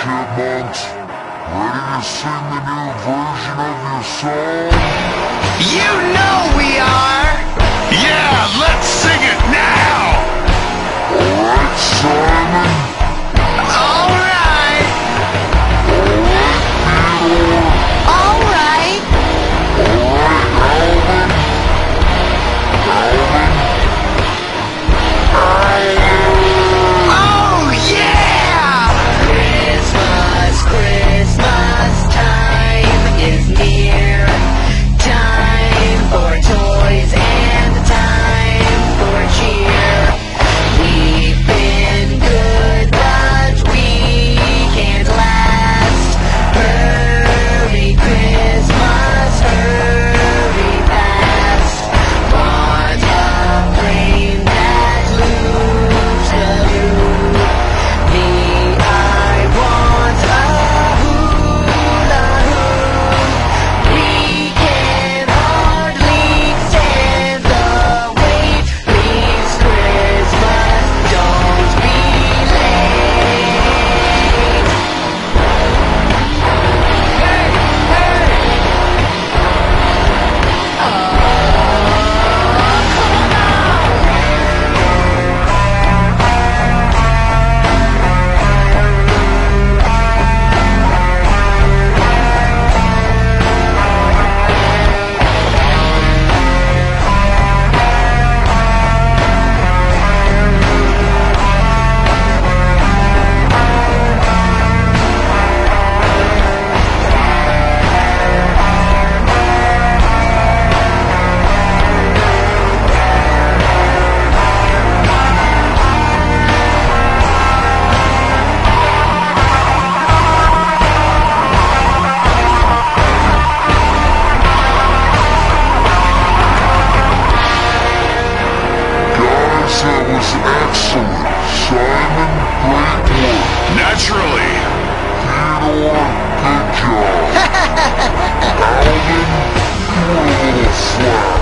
chipmunks. Ready to sing the new version of your song? You know we are! Naturally. Theodore, good job. Alvin, you were a little flat.